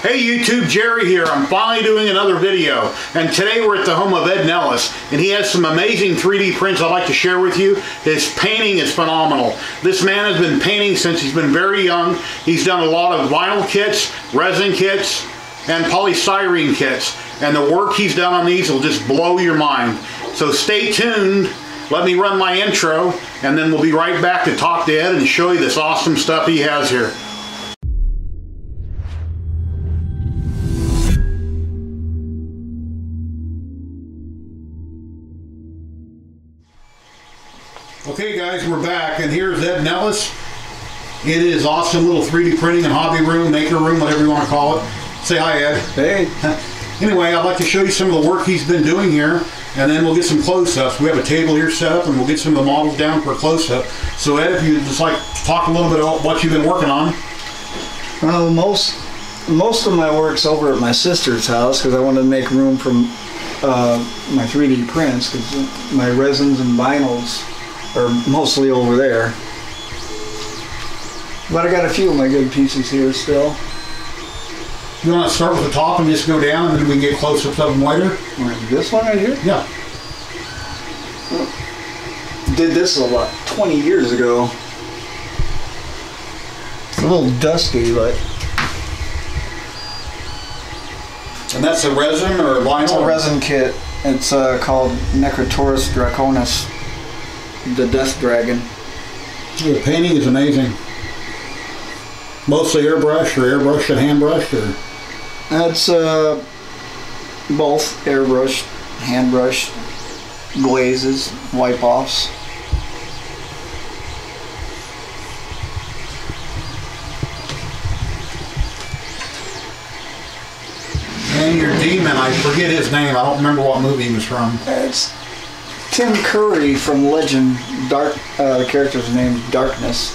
Hey YouTube, Jerry here. I'm finally doing another video and today we're at the home of Ed Nelles and he has some amazing 3D prints I'd like to share with you. His painting is phenomenal. This man has been painting since he's been very young. He's done a lot of vinyl kits, resin kits, and polystyrene kits and the work he's done on these will just blow your mind. So stay tuned. Let me run my intro and then we'll be right back to talk to Ed and show you this awesome stuff he has here. Okay guys, we're back and here's Ed Nelles. It is awesome little 3D printing and hobby room, maker room, whatever you want to call it. Say hi Ed. Hey. Anyway, I'd like to show you some of the work he's been doing here and then we'll get some close-ups. We have a table here set up and we'll get some of the models down for a close-up. So Ed, if you'd just like to talk a little bit about what you've been working on. Well, most most of my work's over at my sister's house because I wanted to make room for uh, my 3D prints because my resins and vinyls are mostly over there. But I got a few of my good pieces here still. You want to start with the top and just go down and then we can get close-ups of them later? Like This one right here? Yeah. Did this about 20 years ago. It's a little dusty, but And that's a resin or vinyl? it's a resin kit. It's uh, called Necrotaurus draconis, the Dust dragon. The painting is amazing. Mostly airbrush or airbrush and hand brush or That's uh, both airbrush, hand brush, glazes, wipe offs. and your demon, I forget his name. I don't remember what movie he was from. It's Tim Curry from Legend. Dark. Uh, the character's name Darkness.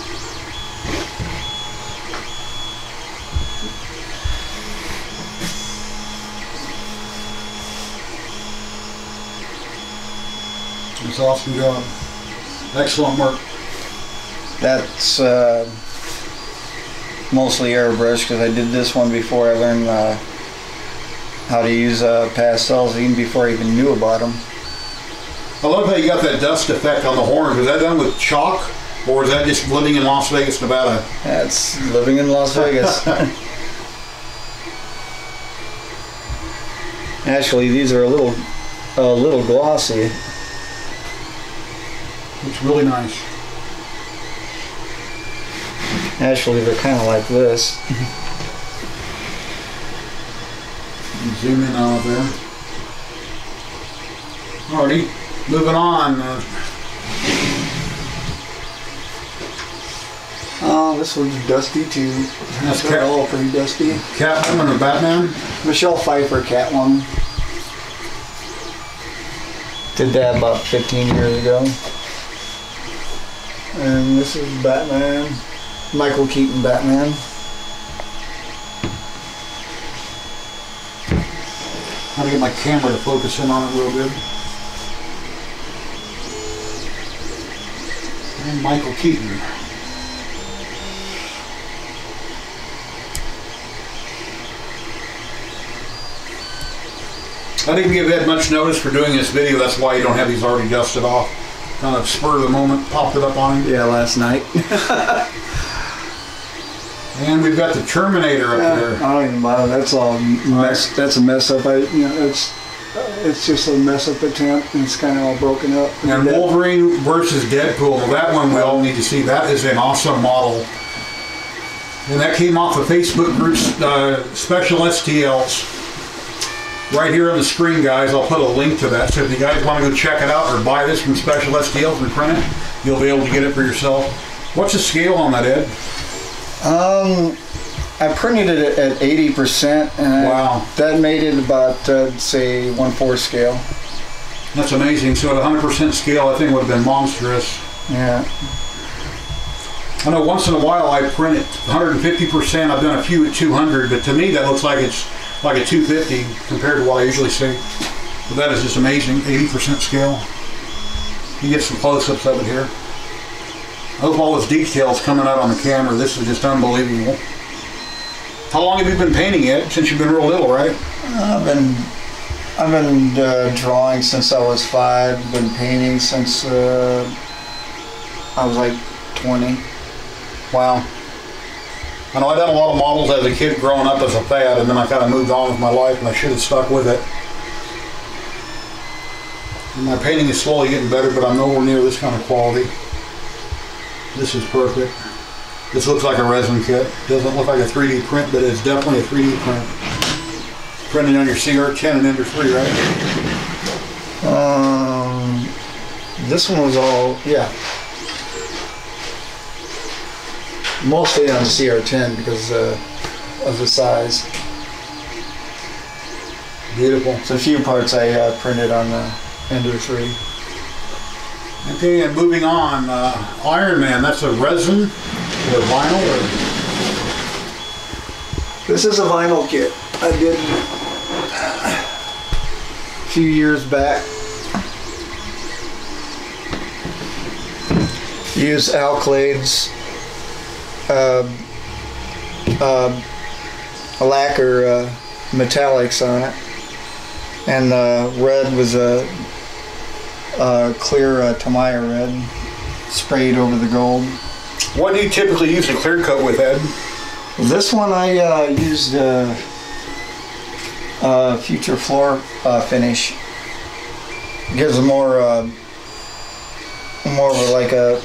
It's an awesome job. Excellent work. That's uh, mostly airbrush because I did this one before I learned uh, how to use uh, pastels, even before I even knew about them. I love how you got that dust effect on the horns. Was that done with chalk or is that just living in Las Vegas, Nevada? That's living in Las Vegas. Actually, these are a little, a little glossy. It's really nice. Actually, they're kind of like this. Zoom in on it there. Alrighty, moving on. Uh, Oh, this one's dusty too. That's They're Cat- all pretty dusty. Catwoman or Batman? Michelle Pfeiffer, Catwoman. Did that about 15 years ago. And this is Batman. Michael Keaton Batman. How to get my camera to focus in on it real good. And Michael Keaton. I didn't give Ed much notice for doing this video, that's why you don't have these already dusted off. Kind of spur of the moment, popped it up on him. Yeah, last night. And we've got the Terminator up I there. don't even bother. That's all mess. That's a mess up. I, you know, it's it's just a mess up attempt, and it's kind of all broken up. And Wolverine versus Deadpool. Well, that one we all need to see. That is an awesome model. And that came off of Facebook group's uh, Special STLs. Right here on the screen, guys. I'll put a link to that. So if you guys want to go check it out or buy this from Special STLs and print it, you'll be able to get it for yourself. What's the scale on that, Ed? Um, I printed it at eighty percent, and Wow. that made it about uh, say one four scale. That's amazing. So at 100% scale, I think would have been monstrous. Yeah. I know once in a while I print it 150%. I've done a few at 200, but to me that looks like it's like a 250 compared to what I usually see. But that is just amazing, 80% scale. You get some close-ups of it here. I hope all those details coming out on the camera. This is just unbelievable. How long have you been painting it? Since you've been real little, right? I've been I've been uh, drawing since I was five. Been painting since uh, I was like 20. Wow. I know I done a lot of models as a kid growing up as a fad, and then I kind of moved on with my life, and I should have stuck with it. And my painting is slowly getting better, but I'm nowhere near this kind of quality. This is perfect. This looks like a resin kit. Doesn't look like a 3D print, but it's definitely a 3D print. Printed on your CR10 and Ender 3, right? Um, this one was all yeah. Mostly on CR10 because uh, of the size. Beautiful. There's a few parts I uh, printed on the Ender 3. Okay, and moving on, uh, Iron Man, that's a resin vinyl or This is a vinyl kit I did uh, a few years back. Use Alclades, uh, uh, a lacquer uh, metallics on it, and uh, red was a, a clear uh, Tamiya red sprayed over the gold. What do you typically use a clear coat with, Ed? This one I uh, used uh, uh, Future Floor uh, finish. Gives a more uh, more of a, like a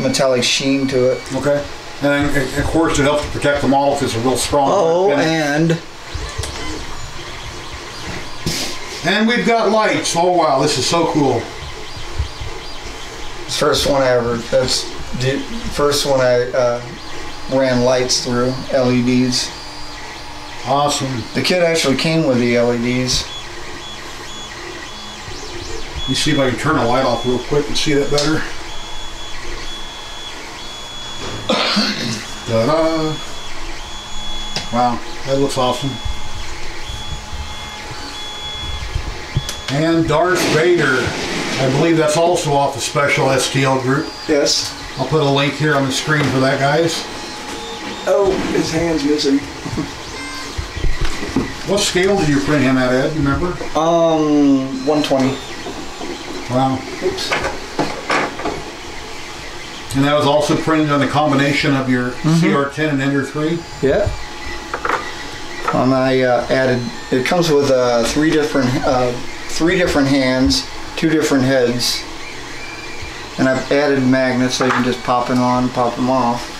metallic sheen to it. Okay. And of course, it helps to protect the model because it's a real strong. Oh, and And we've got lights. Oh wow, this is so cool. first one ever. That's the first one I uh, ran lights through LEDs. Awesome. The kit actually came with the LEDs. Let me see if I can turn the light off real quick and see that better. Ta-da! Wow, that looks awesome. And Darth Vader. I believe that's also off the special STL group. Yes. I'll put a link here on the screen for that, guys. Oh, his hand's missing. What scale did you print him at, Ed? You remember? Um, 120. Wow. Oops. And that was also printed on the combination of your CR10 and Ender 3? Yeah. Um, I uh, added. It comes with uh, three different, uh, three different hands, two different heads, and I've added magnets so you can just pop them on, pop them off.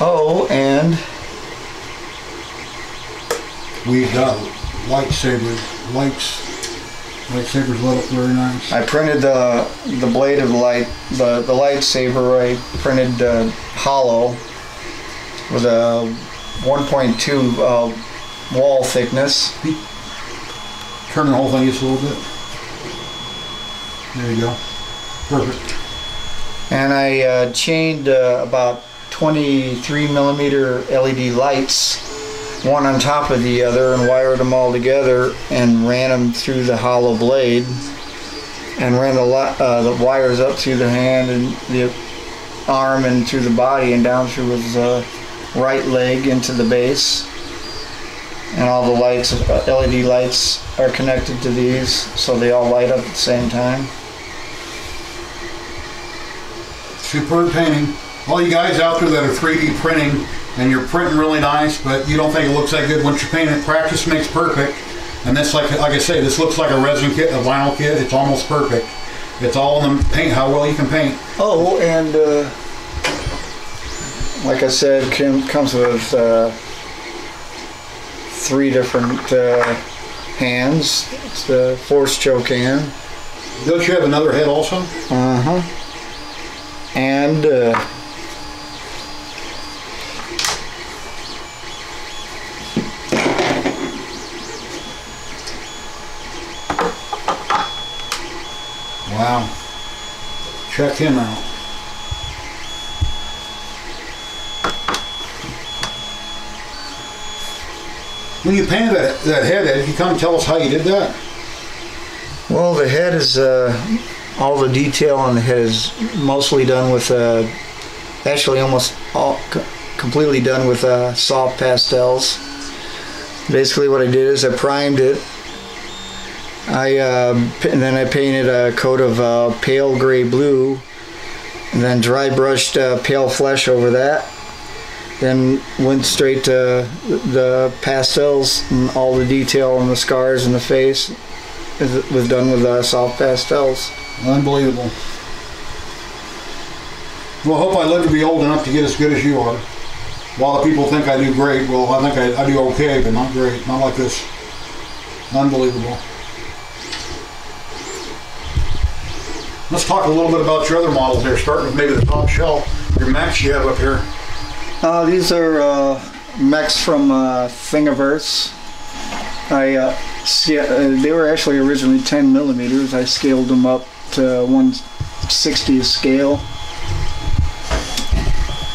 Oh, and We've got lightsaber lights. Lightsabers lit up very nice. I printed the the blade of light, the the lightsaber. I printed uh, hollow with a 1.2 uh, wall thickness. Turn the whole thing just a little bit. There you go. Perfect. And I uh, chained uh, about 23 millimeter LED lights, one on top of the other, and wired them all together and ran them through the hollow blade, and ran the, uh, the wires up through the hand and the arm and through the body and down through his uh, right leg into the base. And all the lights, LED lights, are connected to these, so they all light up at the same time. Superb painting. All you guys out there that are 3D printing and you're printing really nice, but you don't think it looks that good once you paint it, practice makes perfect. And this, like like I say, this looks like a resin kit, a vinyl kit. It's almost perfect. It's all in the paint, how well you can paint. Oh, and uh, like I said, Kim comes with uh, three different uh, hands. It's the force choke hand. Don't you have another head also? Uh huh. And uh, Wow. Check him out. When you painted that, that head, Ed, you come tell us how you did that? well, the head is uh, all the detail on the head is mostly done with, uh, actually almost all co- completely done with uh, soft pastels. Basically, what I did is I primed it. I uh, and then I painted a coat of uh, pale gray blue, and then dry brushed uh, pale flesh over that. Then went straight to the pastels and all the detail on the scars and the face is- was done with uh, soft pastels. Unbelievable. Well, hope I live to be old enough to get as good as you are. A lot of people think I do great. Well, I think I, I do okay, but not great. Not like this. Unbelievable. Let's talk a little bit about your other models here, starting with maybe the top shelf. Your Max you have up here. Uh, these are uh, mechs from uh, Thingiverse. I uh, uh, they were actually originally 10 millimeters. I scaled them up to 160 scale.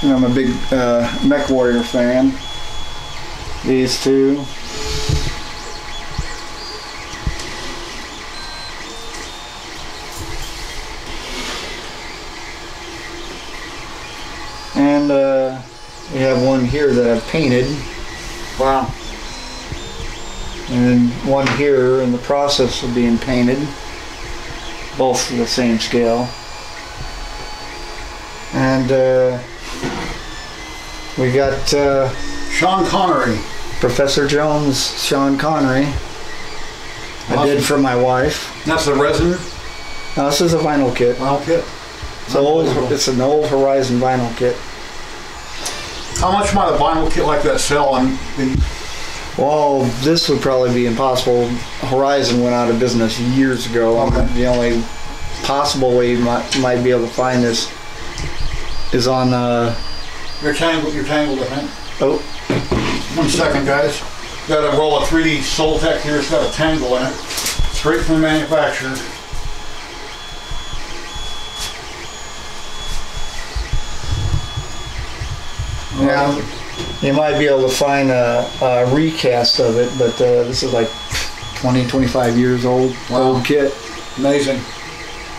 And I'm a big uh, Mech Warrior fan. These two. And uh, we have one here that I've painted. Wow. and one here in the process of being painted, both the same scale. And uh, we got uh, Sean Connery. Professor Jones, Sean Connery. I did for my wife. That's the resin Now this is a vinyl kit. vinyl kit. It's old. It's an old Horizon vinyl kit. How much might a vinyl kit like that sell? And Well, this would probably be impossible. Horizon went out of business years ago. Okay. The only possible way you might, might be able to find this is on. Uh, you're tangled. You're tangled. I think. oh, One second, guys. Got a roll of 3D Solutech here. It's got a tangle in it. Straight from the manufacturer. Yeah. You might be able to find a, a recast of it, but uh, this is like 20, 25 years old, Wow. old kit. Amazing.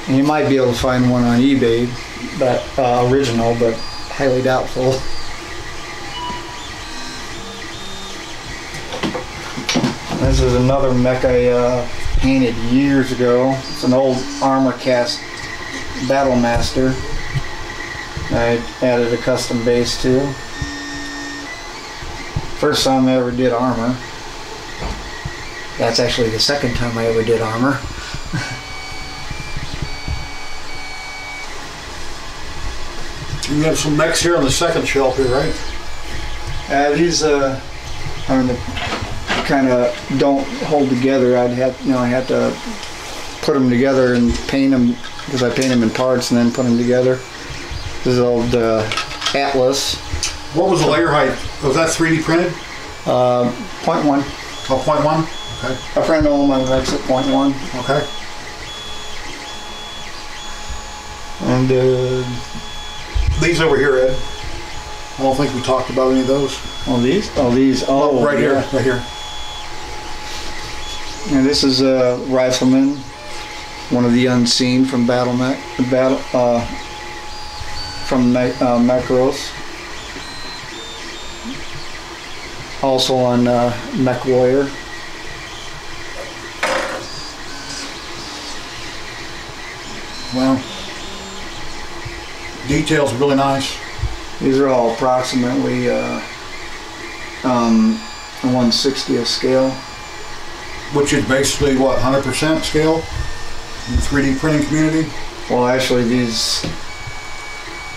And you might be able to find one on eBay, but uh, original, but highly doubtful. This is another mech I uh, painted years ago. It's an old Armorcast Battle Master. I added a custom base to. First time I ever did armor. That's actually the second time I ever did armor. You have some mechs here on the second shelf here, right? Uh, these uh, are the kind of don't hold together. I'd have, you know, I have to put them together and paint them because I paint them in parts and then put them together. This is old uh, Atlas, What was the layer height? Was that 3D printed? uh, point one. Oh, point one? Okay. I print all my mechs at point one, Okay. and uh, These over here, Ed. I don't think we talked about any of those. oh these, oh these, oh right here, right here. And this is a rifleman, one of the unseen from Battle Battle, uh, from Me- uh, Macross. Also on uh, Mech Warrior. Wow. Details really nice. These are all approximately uh, um, 160th scale. Which is basically what, 100% scale in the 3D printing community? Well, actually, these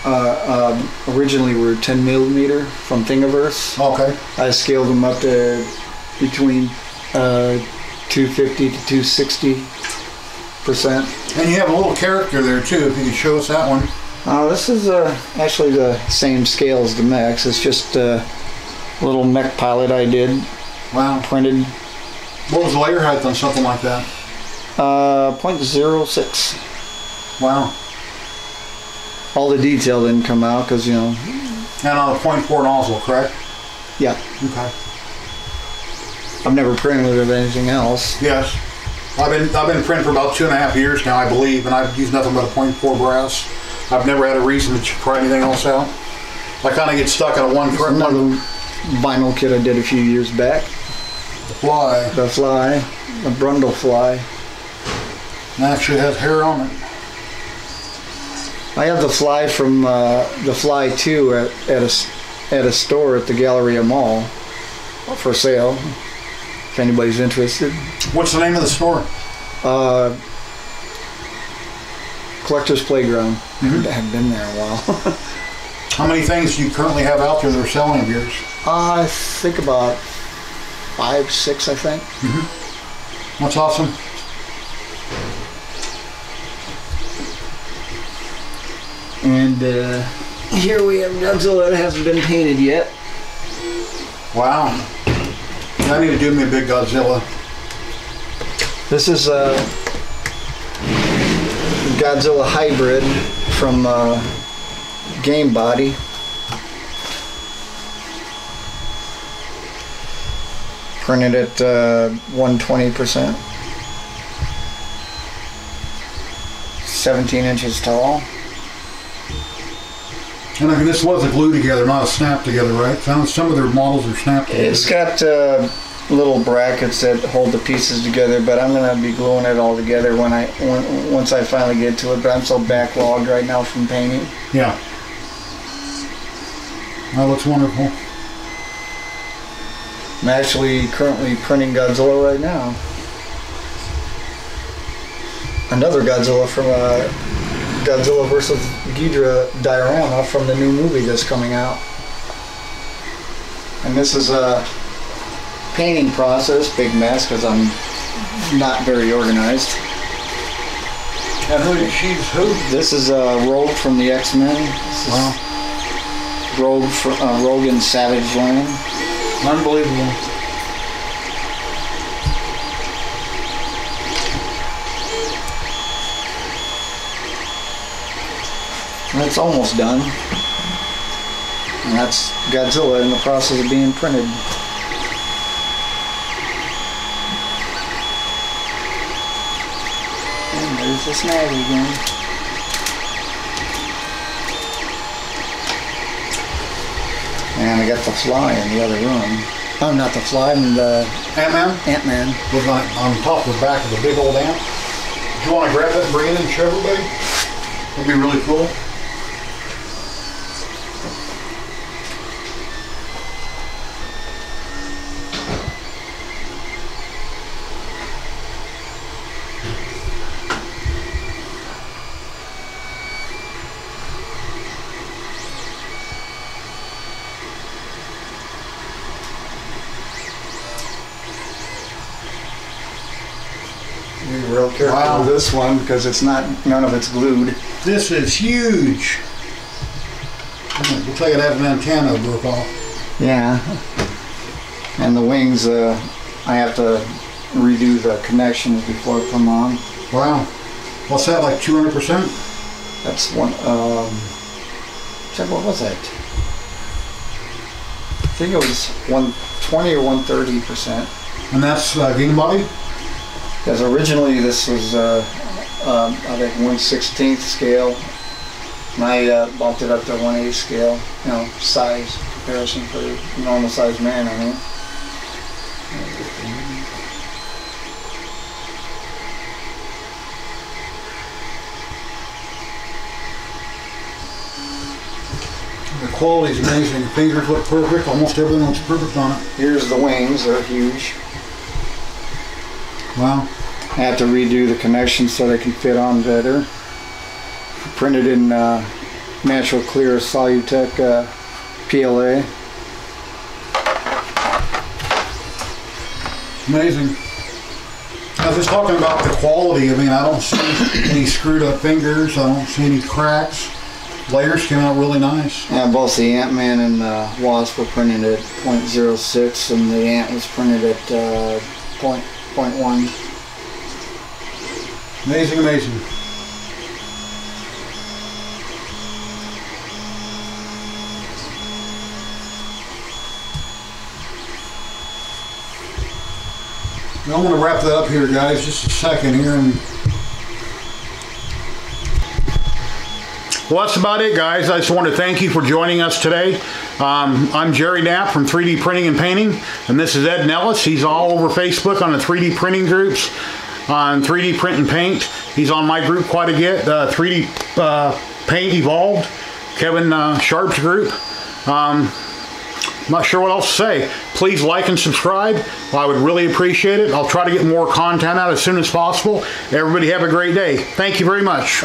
uh, um, originally were 10 millimeter from Thingiverse. Okay. I scaled them up to between uh, 250 to 260 percent. And you have a little character there too, if you could show us that one. Uh, this is uh, actually the same scale as the mechs. It's just uh, a little mech pilot I did, Wow. printed What was the layer height on something like that? uh, .06. Wow. All the detail didn't come out because you know, And on a point four nozzle, correct? yeah, Okay. I've never printed with anything else. Yes. I've been I've been printing for about two and a half years now, I believe, and I've used nothing but a .4 brass. I've never had a reason to try anything else out. I kind of get stuck on a one print Another one vinyl kit I did a few years back. The fly. The fly, the Brundle fly. And actually has hair on it. I have the fly from uh, the fly two at, at a at a store at the Galleria Mall for sale. If anybody's interested, What's the name of the store? uh, Collector's Playground. I haven't been there in a while. How many things do you currently have out there that are selling of yours? I think about five, six. I think. That's awesome. And uh, here we have Godzilla that hasn't been painted yet. Wow. I need to do me a big Godzilla. This is a Godzilla hybrid from uh, Gambody. Printed at uh, 120%. 17 inches tall. And I mean, this was a glue together, not a snap together, right? Some some of their models are snapped together. It's got uh, little brackets that hold the pieces together, but I'm gonna be gluing it all together when I when, once I finally get to it. But I'm so backlogged right now from painting. Yeah. That looks wonderful. I'm actually currently printing Godzilla right now. Another Godzilla from uh, Godzilla versus Ghidorah diorama from the new movie that's coming out. And this is a painting process, big mess because I'm not very organized. And who she's who? This is uh, Rogue from the X-Men. This is Wow. Rogue, fr uh, Rogue in Savage Land. Unbelievable. It's almost done. And that's Godzilla in the process of being printed. And there's the snag again. And I got the fly in the other room. Oh, not the fly, and the Ant-Man Ant-Man. was on, on top of the back of the big old ant. Do you want to grab that and bring it in and show everybody? That'd be really cool. Be with this one because it's not, none of it's glued. This is huge. Looks like it has an antenna broke off. Yeah. And the wings, uh, I have to redo the connections before I them on. Wow. What's that, like 200%? That's one, um, check, what was that? I think it was 120 or 130%. And that's uh, Gambody? Because originally this was, uh, um, I think 116th scale. And I uh, bumped it up to 1 scale, you know, size comparison for the normal sized man, I mean. The quality's amazing. The fingers look perfect. Almost everything looks perfect on it. Here's the wings, they're huge. Wow. I have to redo the connections so they can fit on better. Printed in uh, natural clear Solutech uh, PLA. Amazing. I was just talking about the quality. I mean, I don't see any screwed up fingers. I don't see any cracks. Layers came out really nice. Yeah, both the Ant-Man and the Wasp were printed at .06 and the Ant was printed at uh, point, point .1. Amazing, amazing. I'm going to wrap that up here, guys, just a second here. and. Well, that's about it, guys. I just want to thank you for joining us today. Um, I'm Jerry Knapp from 3D Printing and Painting, and this is Ed Nelles. He's all over Facebook on the 3D printing groups, on 3D Print and Paint. He's on my group quite a bit, uh, 3D uh, Paint Evolved, Kevin uh, Sharp's group. Um, not sure what else to say. Please like and subscribe. I would really appreciate it. I'll try to get more content out as soon as possible. Everybody have a great day. Thank you very much.